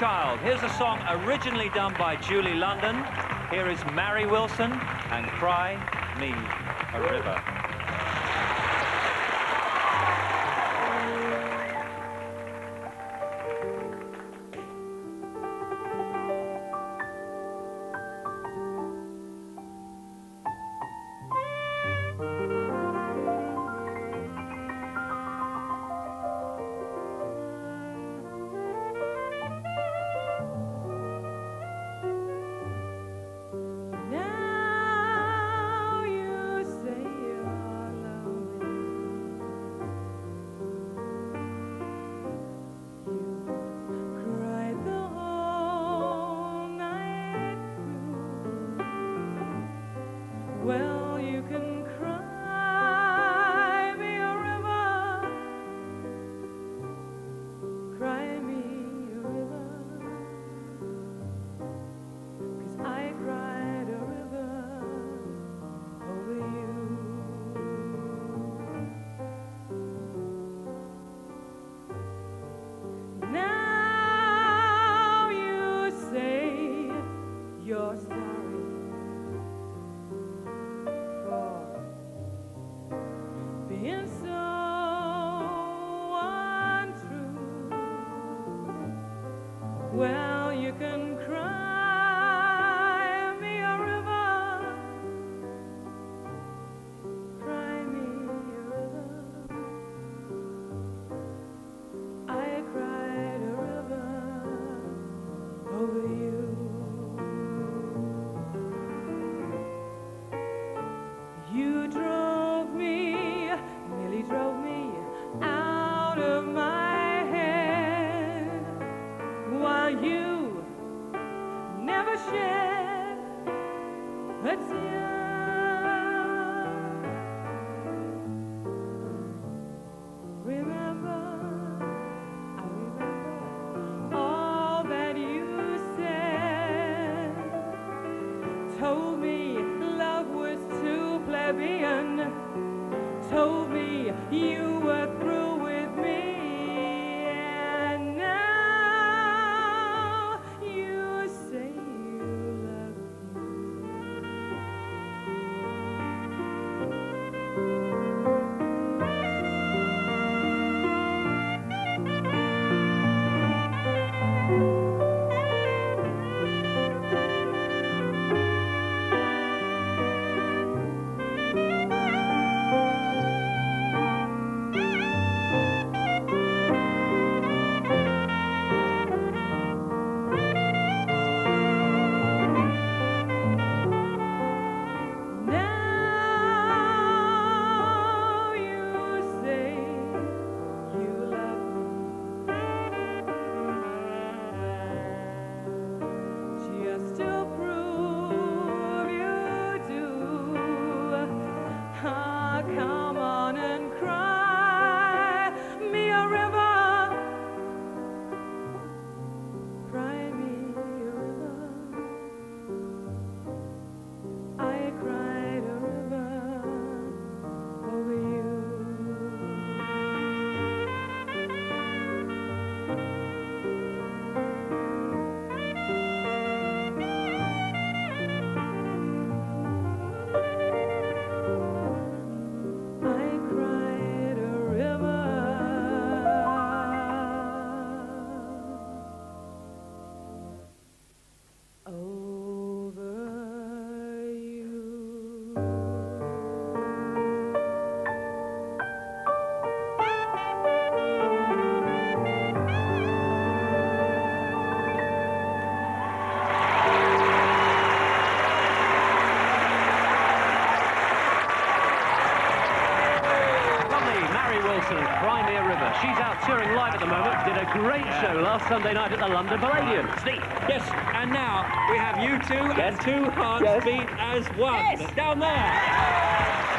Child. Here's a song originally done by Julie London. Here is Mari Wilson and Cry Me a River. Well, you can cry me a river. Cry me a river. I cried a river over you. You you never shed a tear. Remember, I remember all that you said. Told me love was too plebeian. Told me you were through with me. Wilson, Cry Me a River. She's out touring live at the moment. Did a great show last Sunday night at the London Palladium. Steve. Yes, and now we have you two Yes. and two hearts Yes. beat as one. Yes. Down there.